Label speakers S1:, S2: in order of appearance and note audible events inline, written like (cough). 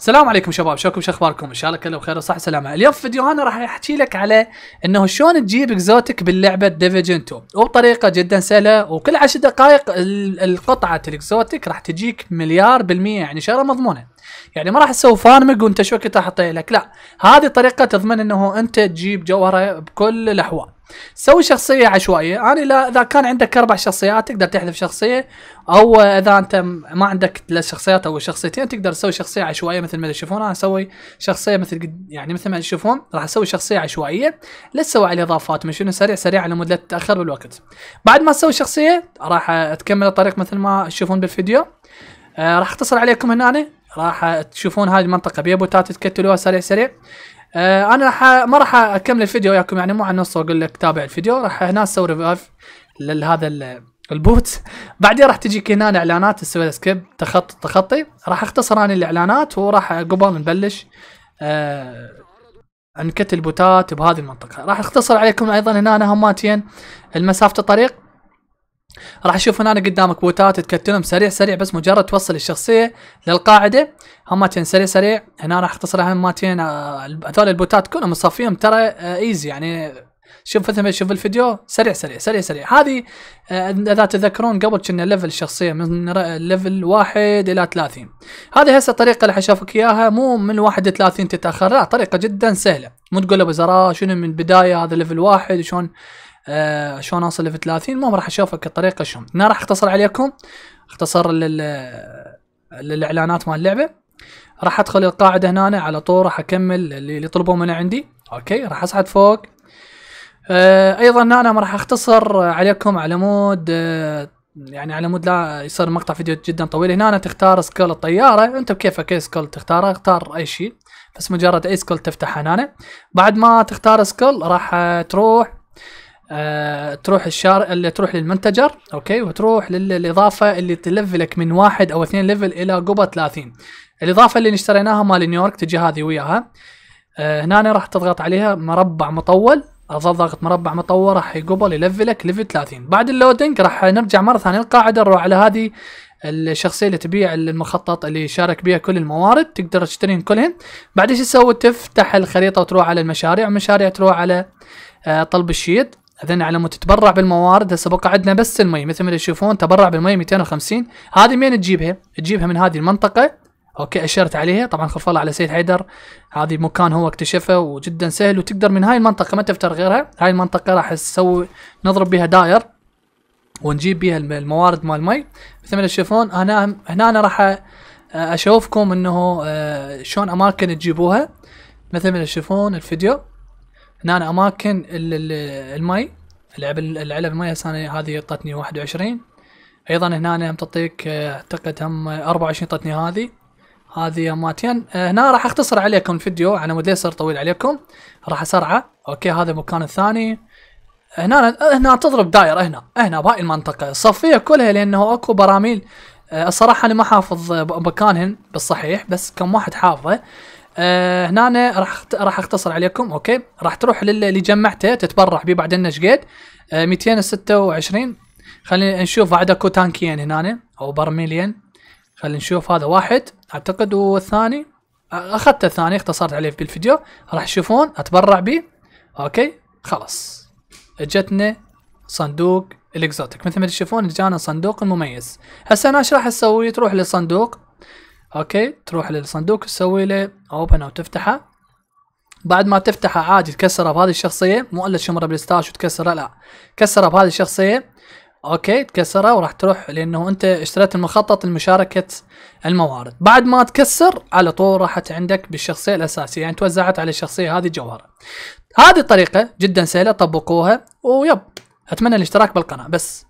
S1: السلام عليكم شباب شلونكم؟ شو أخباركم؟ إن شاء الله كله بخير وصحة وسلامة. اليوم في فيديو أنا راح أحكي لك على إنه شلون تجيب exotic باللعبة Division 2 وبطريقه جدا سهلة وكل عشر دقائق ال- القطعة ال exotic راح تجيك مية بالمية يعني شغله مضمونه يعني ما راح تسوي farming وانت شو كنت أحط لك. لا هذه طريقة تضمن إنه أنت تجيب جوهرة بكل الأحوال. سوي شخصية عشوائية. أنا لا إذا كان عندك أربع شخصيات تقدر تحذف شخصية أو إذا أنت ما عندك ثلاث شخصيات أو شخصيتين تقدر تسوي شخصية عشوائية مثل ما تشوفون أنا أسوي شخصية مثل يعني مثل ما تشوفون راح أسوي شخصية عشوائية. لا تسوي إضافات سريع سريع على مود لا تتأخر بالوقت. بعد ما تسوي شخصية راح تكمل الطريق مثل ما تشوفون بالفيديو. آه راح أختصر عليكم هنا راح تشوفون هذه المنطقة. بيها بوتات تكتلوها سريع سريع. آه أنا راح ما راح أكمل الفيديو وياكم يعني مو على النص وأقول لك تابع الفيديو. راح هنا أسوي revive لهذا ال- ال bot. (laughs) بعدين راح تجيك هنا اعلانات تسوي skip تخطي تخطي. راح أختصر أنا الإعلانات وراح قبل نبلش آه نكتل البوتات بهذه المنطقة. راح أختصر عليكم أيضا هنا هماتين المسافة الطريق راح تشوف هنا قدامك بوتات تكتلهم سريع سريع بس مجرد توصل الشخصية للقاعدة. هماتين سريع سريع. هنا راح اختصر هماتين آه، هذول البوتات كلهم مصفيهم ترى آه، easy يعني. شوف مثل ما تشوف الفيديو سريع سريع سريع سريع. هذه آه، إذا تذكرون قبل كنا level الشخصيه من level واحد إلى 30 هذه هسه الطريقة اللي حشوفك إياها. مو من واحد ل 30 تتأخر لا طريقة جدا سهلة. مو تقول له بزراء شنو من البدايه هذا level واحد شلون آه شلون اوصل level 30 المهم راح أشوفك الطريقة شلون هنا راح أختصر عليكم. أختصر لل للإعلانات مال اللعبة. راح أدخل القاعدة هنا على طول راح أكمل اللي اللي طلبوه من عندي. okay راح اصعد فوق. آه أيضا أنا ما راح أختصر عليكم على مود آه يعني على مود لا يصير مقطع فيديو جدا طويل. هنا تختار skill الطيارة. أنت بكيفك أي skill تختاره؟ اختار أي شيء. بس مجرد أي skill تفتحها هنا. بعد ما تختار skill راح تروح آه تروح الشارع اللي تروح للمتجر okay؟ وتروح للإضافة اللي تلفلك من واحد أو اثنين level إلى قبة 30 الإضافة اللي اشتريناها مال نيويورك تجي هذه وياها. آه هنا راح تضغط عليها مربع مطول. ضاغط مربع مطول راح يقبل يلفلك level 30 بعد ال loading راح نرجع مرة ثانية القاعدة نروح على هذه الشخصية اللي تبيع المخطط اللي شارك بها كل الموارد. تقدر تشتريهن كلهن. بعد إيش تسوي؟ تفتح الخريطة وتروح على المشاريع. المشاريع تروح على آه طلب الشيت. اذن على مود تتبرع بالموارد. هسه بقى عندنا بس المي مثل ما تشوفون تبرع بالمي 250 هذه مين تجيبها؟ تجيبها من هذه المنطقة. okay أشرت عليها. طبعا خف الله على سيد حيدر هذه مكان هو اكتشفه وجدا سهل. وتقدر من هاي المنطقة ما تفتر غيرها هاي المنطقة راح نسوي نضرب بها داير ونجيب بها الم- الموارد مال المي مثل ما تشوفون أنا هنا راح أشوفكم إنه آه، شلون أماكن تجيبوها. مثل ما تشوفون الفيديو. هنا أماكن ال- ال- المي العلب العلب المي. هسه هذه اعطتني 21 أيضا هنا أنا تعطيك آه، أعتقد هم 24 اعطتني هذه. هذه هماتين. آه، هنا راح أختصر عليكم الفيديو. على مود يصير طويل عليكم. راح أسرعه. okay هذا المكان الثاني. هنا هنا تضرب دايره هنا هنا بهاي المنطقة. صفيه كلها لأنه أكو براميل. آه، الصراحة أنا ما حافظ مكانهن بالصحيح بس كم واحد حافظه. آه هنا راح راح أختصر عليكم okay؟ راح تروح للي جمعته تتبرع بيه بعدين إيش قد آه 226 خلينا نشوف بعد اكو تانكين هنا أو برميلين خلينا نشوف هذا واحد أعتقد والثاني اخذت الثاني اختصرت عليه بالفيديو. راح تشوفون أتبرع بيه. okay؟ خلاص. اجتنا صندوق ال exotic مثل ما تشوفون جانا صندوق مميز هسه أنا إيش راح أسوي؟ تروح للصندوق. okay تروح للصندوق تسوي له open أو تفتحه. بعد ما تفتحه عادي تكسره بهذه الشخصية مو إلا تشمره بال stash وتكسره لا كسره بهذه الشخصية. أوكي تكسره وراح تروح لأنه أنت اشتريت المخطط لمشاركة الموارد. بعد ما تكسر على طول راحت عندك بالشخصية الأساسية يعني توزعت على الشخصية هذه جوهره هذه الطريقة جدا سهلة طبقوها ويب. أتمنى الاشتراك بالقناة بس.